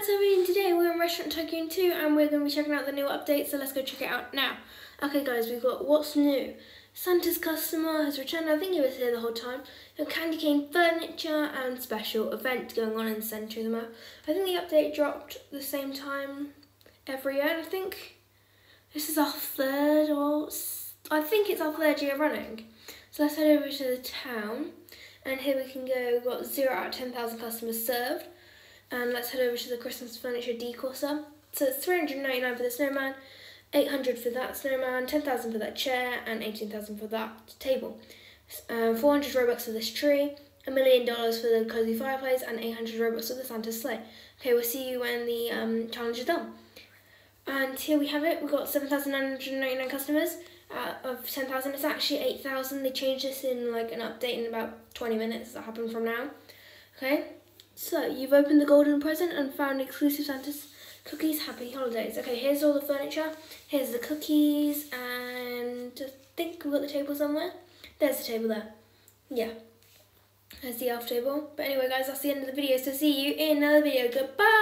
it's today we're in Restaurant Tycoon 2 and we're going to be checking out the new update, so let's go check it out now. Okay guys, we've got what's new. Santa's customer has returned, I think he was here the whole time. A candy cane furniture and special event going on in the centre of the map. I think the update dropped the same time every year and I think this is our third or I think it's our third year running. So let's head over to the town and here we can go, we've got 0 out of 10,000 customers served. And let's head over to the Christmas furniture decor. So it's 399 for the snowman, 800 for that snowman, 10,000 for that chair, and 18,000 for that table. Um, 400 Robux for this tree, a million dollars for the cozy fireplace, and 800 Robux for the Santa's sleigh. Okay, we'll see you when the um, challenge is done. And here we have it. We've got 7,999 customers out of 10,000. It's actually 8,000. They changed this in like an update in about 20 minutes. That happened from now. Okay. So, you've opened the golden present and found exclusive Santa's cookies. Happy holidays. Okay, here's all the furniture. Here's the cookies, and I think we've got the table somewhere. There's the table there. Yeah. There's the elf table. But anyway, guys, that's the end of the video. So, see you in another video. Goodbye!